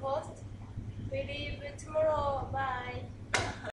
post. We leave tomorrow.